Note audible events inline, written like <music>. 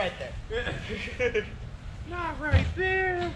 right there. <laughs> Not right there.